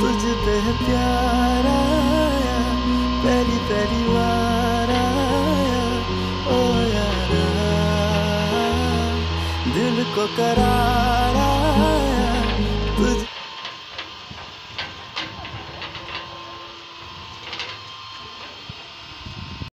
पे प्यार आया पहली पहली बार आया ओ यारा दिल को करार